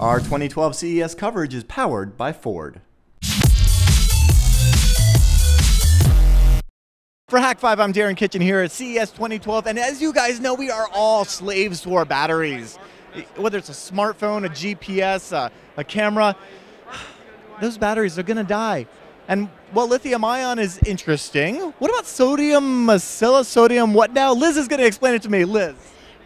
Our 2012 CES coverage is powered by Ford. For Hak5, I'm Darren Kitchen here at CES 2012, and as you guys know, we are all slaves to our batteries. Whether it's a smartphone, a GPS, a, a camera, those batteries are gonna die. And while lithium ion is interesting, what about sodium, uh, silicate, sodium, what now? Liz is gonna explain it to me. Liz.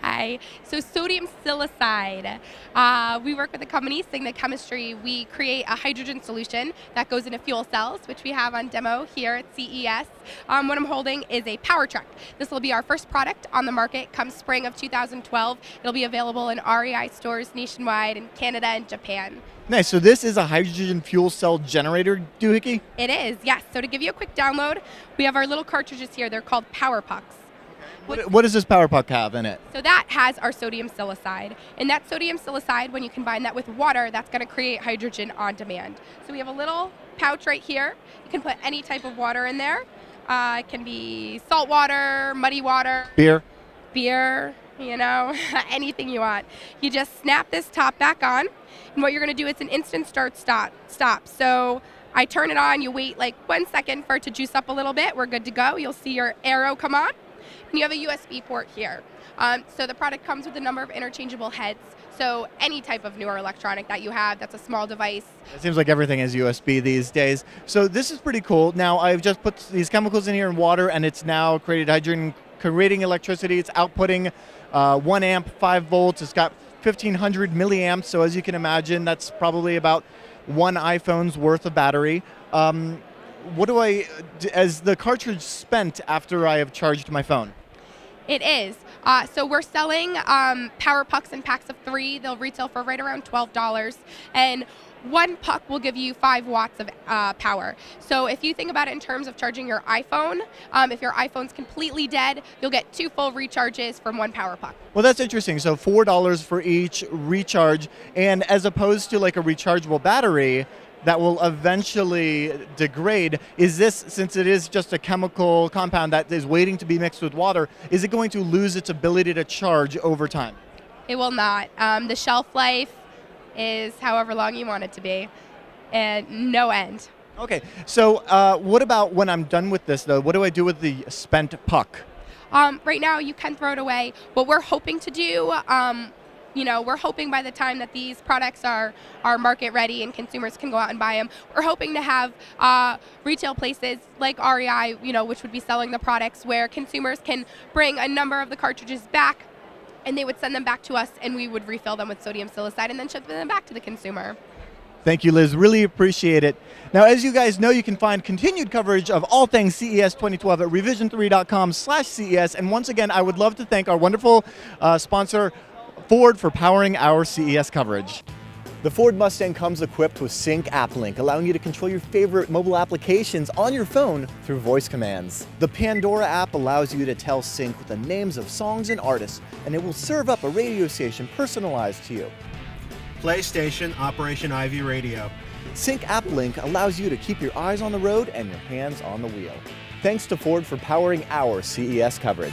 Hi. So sodium silicide. Uh, we work with a company, SiGNa Chemistry. We create a hydrogen solution that goes into fuel cells, which we have on demo here at CES. Um, what I'm holding is a Power Trekk. This will be our first product on the market come spring of 2012. It'll be available in REI stores nationwide in Canada and Japan. Nice. So this is a hydrogen fuel cell generator doohickey? It is, yes. So to give you a quick download, we have our little cartridges here. They're called Power Pucks. What, what does this power puck have in it? So that has our sodium silicide. And that sodium silicide, when you combine that with water, that's going to create hydrogen on demand. So we have a little pouch right here. You can put any type of water in there. Uh, it can be salt water, muddy water. Beer. Beer, you know, anything you want. You just snap this top back on. And what you're going to do is an instant start stop. stop. So I turn it on, you wait like one second for it to juice up a little bit. We're good to go. You'll see your arrow come on. And you have a USB port here. Um, so the product comes with a number of interchangeable heads. So any type of newer electronic that you have that's a small device. It seems like everything is USB these days. So this is pretty cool. Now I've just put these chemicals in here in water and it's now created hydrogen, creating electricity. It's outputting uh, one amp, five volts. It's got 1500 milliamps. So as you can imagine, that's probably about one iPhone's worth of battery. Um, what do I, as the cartridge spent after I have charged my phone? It is. Uh, so we're selling um, power pucks in packs of three. They'll retail for right around $12. And one puck will give you five watts of uh, power. So if you think about it in terms of charging your iPhone, um, if your iPhone's completely dead, you'll get two full recharges from one power puck. Well, that's interesting. So $4 for each recharge. And as opposed to like a rechargeable battery, that will eventually degrade. Is this, since it is just a chemical compound that is waiting to be mixed with water, is it going to lose its ability to charge over time? It will not. Um, the shelf life is however long you want it to be, and no end. Okay, so uh, what about when I'm done with this though? What do I do with the spent puck? Um, right now, you can throw it away. What we're hoping to do um, you know, we're hoping by the time that these products are, are market ready and consumers can go out and buy them, we're hoping to have uh, retail places like REI, you know, which would be selling the products where consumers can bring a number of the cartridges back and they would send them back to us and we would refill them with sodium silicide and then ship them back to the consumer. Thank you, Liz. Really appreciate it. Now, as you guys know, you can find continued coverage of all things CES 2012 at revision3.com slash CES. And once again, I would love to thank our wonderful uh, sponsor, Ford for powering our CES coverage. The Ford Mustang comes equipped with Sync App Link, allowing you to control your favorite mobile applications on your phone through voice commands. The Pandora app allows you to tell Sync with the names of songs and artists, and it will serve up a radio station personalized to you. PlayStation Operation Ivy Radio. Sync App Link allows you to keep your eyes on the road and your hands on the wheel. Thanks to Ford for powering our CES coverage.